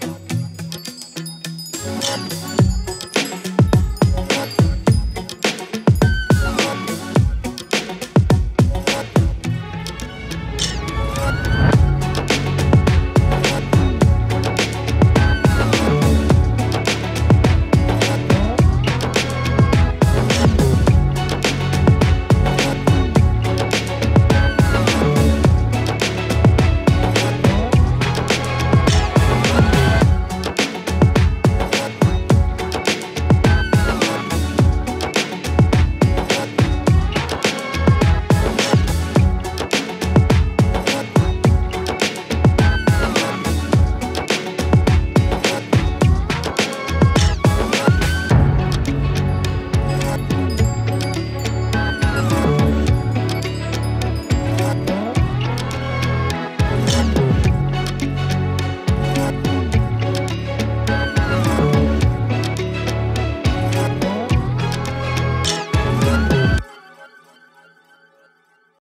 Bye.